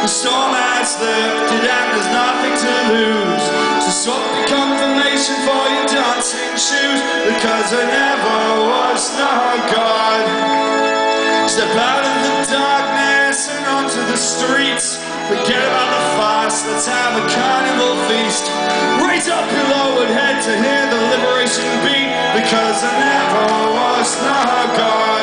The storm has lifted, and there's nothing to lose. So swap your confirmation for your dancing shoes Because I never was no god. Step out of the darkness and onto the streets. Forget about the fast, let's have a carnival feast. Raise up your lowered head to hear the liberation beat Because I never was no god.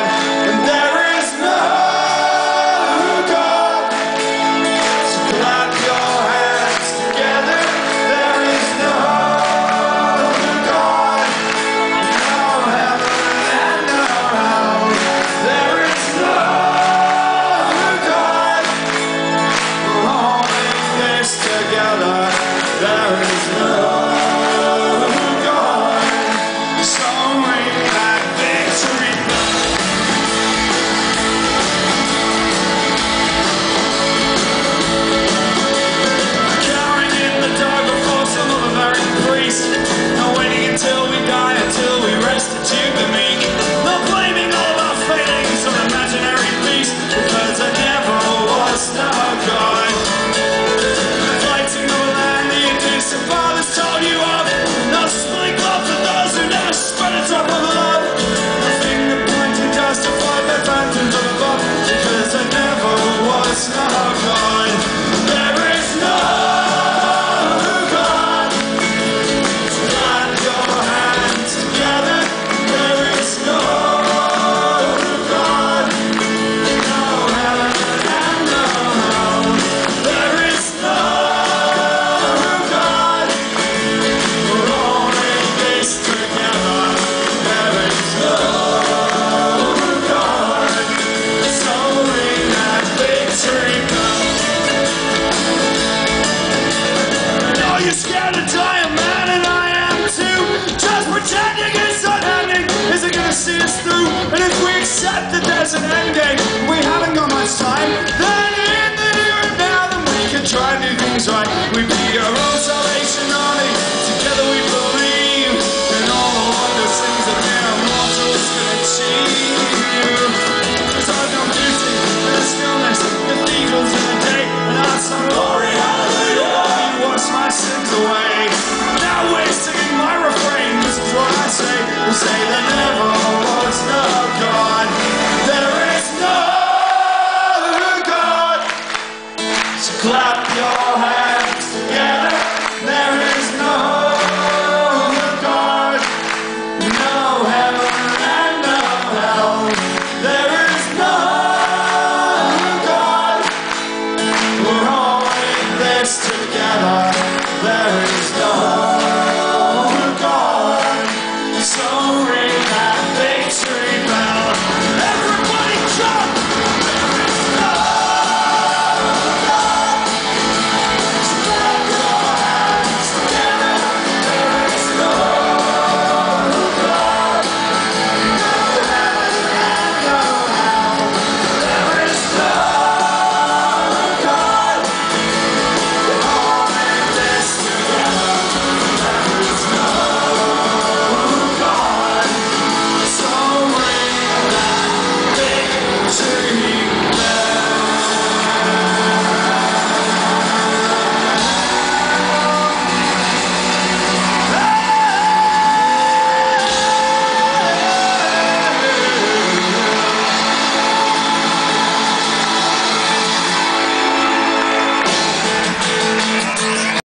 I am and I am too. Just it's not happening isn't gonna see us through. And if we accept that there's an ending.